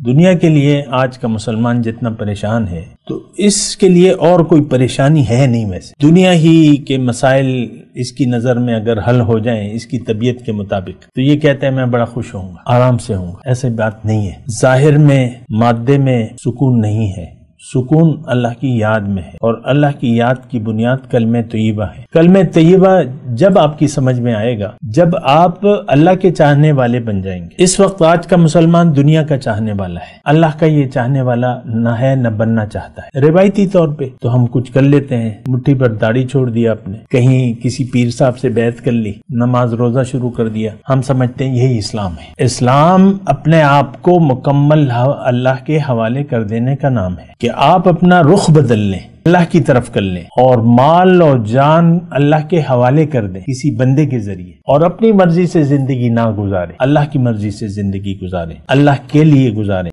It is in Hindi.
दुनिया के लिए आज का मुसलमान जितना परेशान है तो इसके लिए और कोई परेशानी है नहीं वैसे। दुनिया ही के मसाइल इसकी नज़र में अगर हल हो जाएँ, इसकी तबीयत के मुताबिक तो ये कहते हैं, मैं बड़ा खुश होऊँगा, आराम से होऊँगा। ऐसे बात नहीं है। ज़ाहिर में, मादे में सुकून नहीं है। सुकून अल्लाह की याद में है और अल्लाह की याद की बुनियाद कलम तयबा है। कलम तयबा जब आपकी समझ में आएगा, जब आप अल्लाह के चाहने वाले बन जाएँगे। इस वक्त आज का मुसलमान दुनिया का चाहने वाला है। अल्लाह का ये चाहने वाला न है, न बनना चाहता है। रिवायती तौर पे तो हम कुछ कर लेते हैं। मुट्ठी पर दाढ़ी छोड़ दिया आपने। कहीं किसी पीर साहब से बैत कर ली। नमाज़ रोजा शुरू कर दिया। हम समझते हैं यही इस्लाम है। इस्लाम अपने आप को मुकम्मल अल्लाह के हवाले कर देने का नाम है कि आप अपना रुख बदल लें, अल्लाह की तरफ़ कर लें और माल और जान अल्लाह के हवाले कर दें किसी बंदे के ज़रिए और अपनी मर्ज़ी से ज़िंदगी ना गुजारे, अल्लाह की मर्ज़ी से ज़िंदगी गुजारे, अल्लाह के लिए गुजारे।